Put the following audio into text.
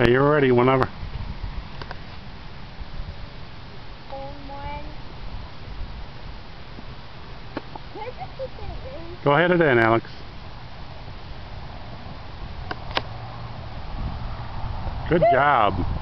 Hey, you're ready whenever. Go ahead and in, Alex. Good job.